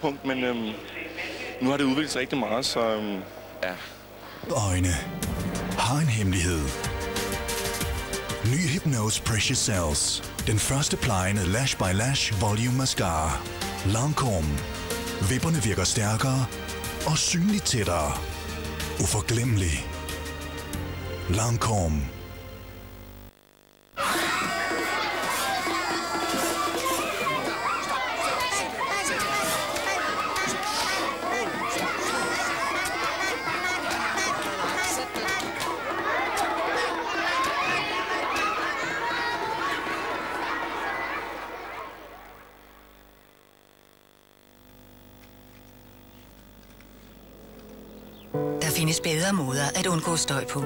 punkt, men øhm, nu har det udviklet sig rigtig meget, så øhm, ja. Øjne har en hemmelighed. Ny Hypnose Precious Cells. Den første plejende Lash by Lash Volume Mascara. Lancome. Vipperne virker stærkere og synligt tættere. Uforglemmelig. Lancome. Der findes bedre måder at undgå støj på.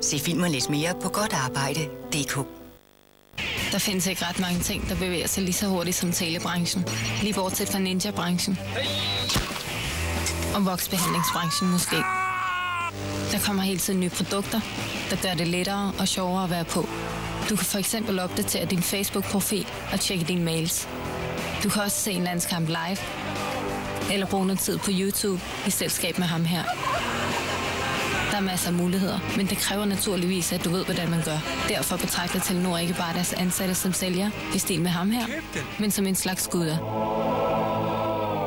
Se film og læs mere på godtarbejde.dk. Der findes ikke ret mange ting, der bevæger sig lige så hurtigt som telebranchen. Lige bortset fra ninja-branchen. Og voksbehandlingsbranchen måske. Der kommer hele tiden nye produkter, der gør det lettere og sjovere at være på. Du kan for eksempel opdatere din Facebook-profil og tjekke dine mails. Du kan også se en landskamp live. Eller bruge noget tid på YouTube i selskab med ham her. Der er masser af muligheder, men det kræver naturligvis, at du ved, hvordan man gør. Derfor betragter Telenor ikke bare deres ansatte som sælger, i stil med ham her, men som en slags guder.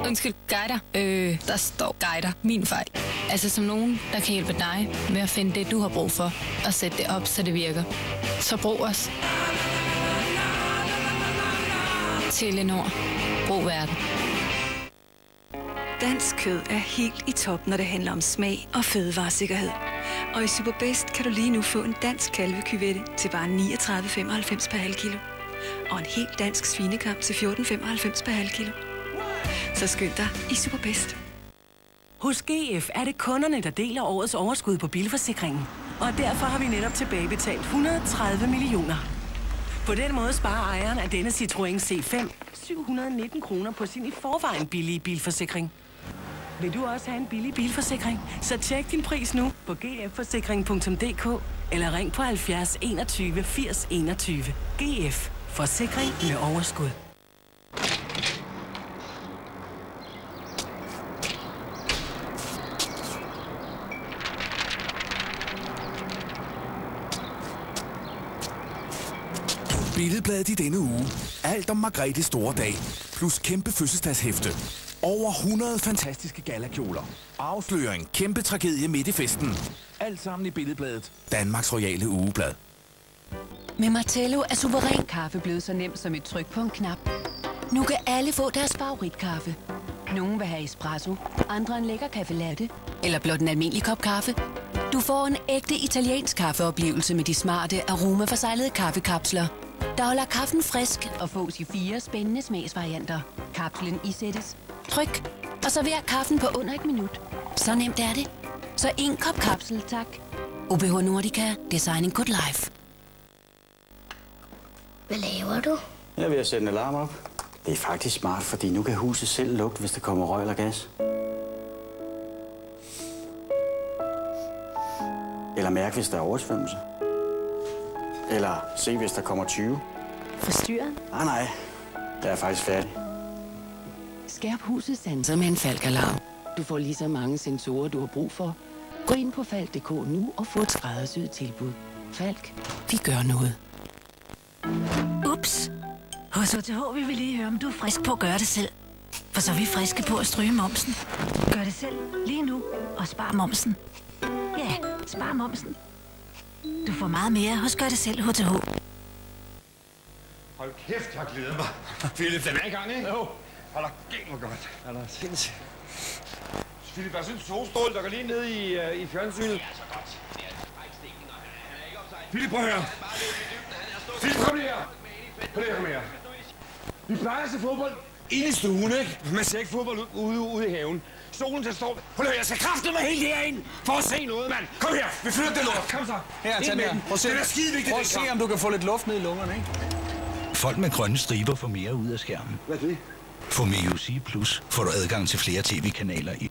Undskyld, guider. Øh, der står guider. Min fejl. Altså som nogen, der kan hjælpe dig med at finde det, du har brug for, og sætte det op, så det virker. Så brug os. Telenor. Brug verden. Dansk kød er helt i top, når det handler om smag og fødevaresikkerhed. Og i Superbest kan du lige nu få en dansk kalvekyvette til bare 39,95 per halv kilo. Og en helt dansk svinekamp til 14,95 per halv kilo. Så skynd dig i Superbest. Hos GF er det kunderne, der deler årets overskud på bilforsikringen. Og derfor har vi netop tilbagebetalt 130 millioner. På den måde sparer ejeren af denne Citroën C5 719 kroner på sin i forvejen billige bilforsikring. Vil du også have en billig bilforsikring? Så tjek din pris nu på gfforsikring.dk eller ring på 70 21 80 21. GF. Forsikring med overskud. Billedbladet i denne uge. Alt om Margrethes store dag. Plus kæmpe fødselsdagshæfte. Over 100 fantastiske galakjoler. Afsløring. Kæmpe tragedie midt i festen. Alt sammen i Billedbladet. Danmarks royale ugeblad. Med Martello er suveræn kaffe blevet så nemt som et tryk på en knap. Nu kan alle få deres favoritkaffe. Nogle vil have espresso, andre en lækker kaffe latte, eller blot en almindelig kop kaffe. Du får en ægte italiensk kaffeoplevelse med de smarte aromaforseglede kaffekapsler. Der holder kaffen frisk og fås i fire spændende smagsvarianter. Kapslen isættes, tryk, og server kaffen på under et minut. Så nemt er det. Så en kop kapsel, tak. OBH Nordica, designing good life. Hvad laver du? Jeg er ved at sætte en alarm op. Det er faktisk smart, fordi nu kan huset selv lugte, hvis der kommer røg eller gas. Eller mærke, hvis der er oversvømmelse. Eller se, hvis der kommer 20. Forstyrren? Nej, nej. Jeg er faktisk færdig. Skærp husets sanser med en falkalarm. Du får lige så mange sensorer, du har brug for. Gå ind på falk.dk nu og få et skræddersyet tilbud. Falk, vi gør noget. Ups. Hos OTH vil vi lige høre, om du er frisk på at gøre det selv. For så er vi friske på at stryge momsen. Gør det selv lige nu og spar momsen. Ja, spar momsen. Du får meget mere hos Gør det selv HTH. Hold kæft, jeg glæder mig. Philip, den er i gang, ikke? Jo. Hold da galt, hvor godt. Er sindssygt. Philip, der er sådan en solstråle, der går lige ned i, uh, i fjernsynet. Philip, prøv høre. Philip, kom lige her. Prøv lige at komme her. Vi plejer at se fodbold inde i stuen, ikke? Man ser ikke fodbold ude, ude, ude i haven. Solen der står... Høre, jeg skal kræfte mig helt herind for at se noget, mand. Kom her, vi flytter det lort. Kom så. Her, Ind tag med her. den. Prøv at se, Det er skide vigtigt, prøv at se, om du kan få lidt luft ned i lungerne, ikke? Folk med grønne striber får mere ud af skærmen. Hvad er det? For med Plus. Får du adgang til flere tv-kanaler i